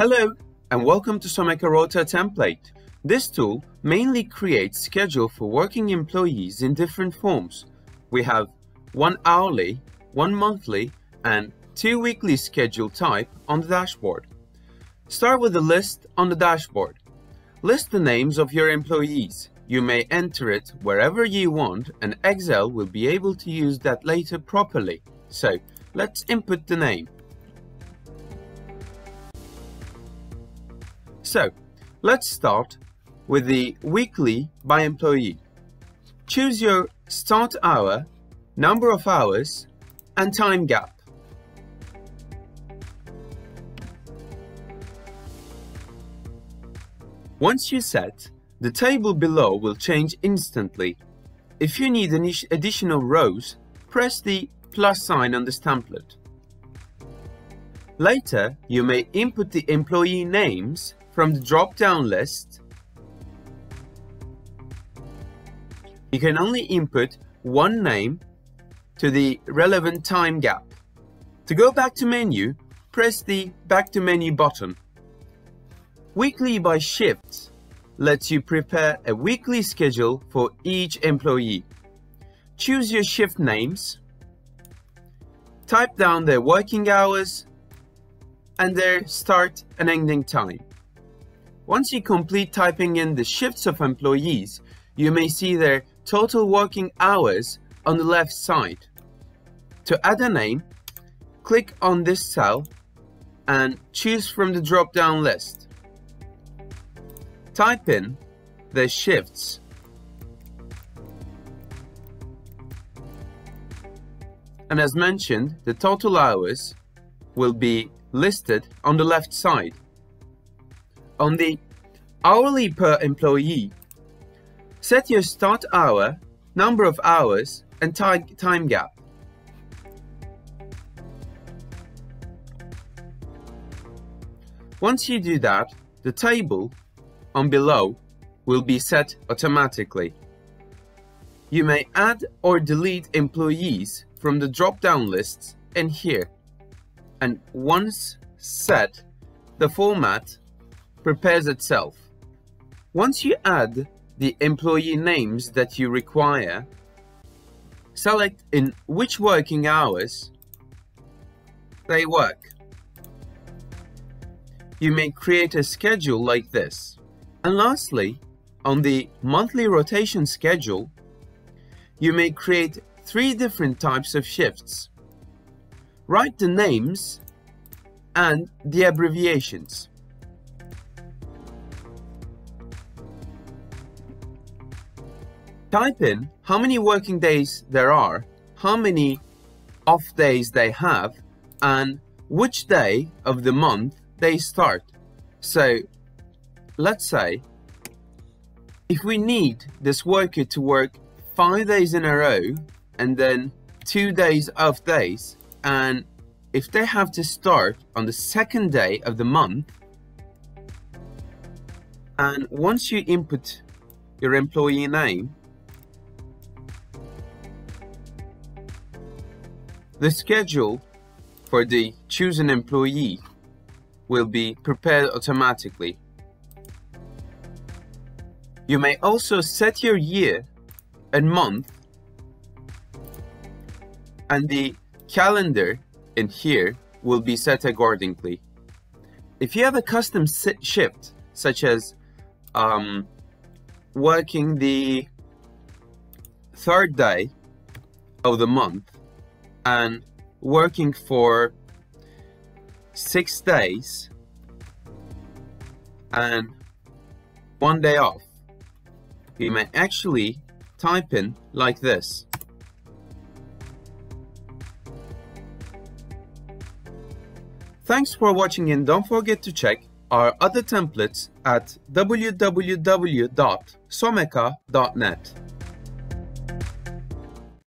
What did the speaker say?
Hello and welcome to Someka Rota template. This tool mainly creates schedule for working employees in different forms. We have one hourly, one monthly, and two weekly schedule type on the dashboard. Start with the list on the dashboard. List the names of your employees. You may enter it wherever you want and Excel will be able to use that later properly. So let's input the name. So, let's start with the weekly by employee. Choose your start hour, number of hours, and time gap. Once you set, the table below will change instantly. If you need additional rows, press the plus sign on this template. Later, you may input the employee names from the drop-down list, you can only input one name to the relevant time gap. To go back to menu, press the Back to Menu button. Weekly by Shifts lets you prepare a weekly schedule for each employee. Choose your shift names, type down their working hours, and their start and ending time. Once you complete typing in the shifts of employees, you may see their total working hours on the left side. To add a name, click on this cell and choose from the drop-down list. Type in the shifts and as mentioned, the total hours will be listed on the left side. On the hourly per employee, set your start hour, number of hours, and time gap. Once you do that, the table on below will be set automatically. You may add or delete employees from the drop-down lists in here. And once set, the format prepares itself. Once you add the employee names that you require, select in which working hours they work. You may create a schedule like this. And lastly, on the monthly rotation schedule, you may create three different types of shifts. Write the names and the abbreviations. Type in how many working days there are, how many off days they have, and which day of the month they start. So let's say if we need this worker to work five days in a row and then two days off days, and if they have to start on the second day of the month, and once you input your employee name, The schedule for the chosen employee will be prepared automatically. You may also set your year and month and the calendar in here will be set accordingly. If you have a custom shift, such as um, working the third day of the month, and working for six days and one day off, you may actually type in like this. Thanks for watching and don't forget to check our other templates at www.someka.net.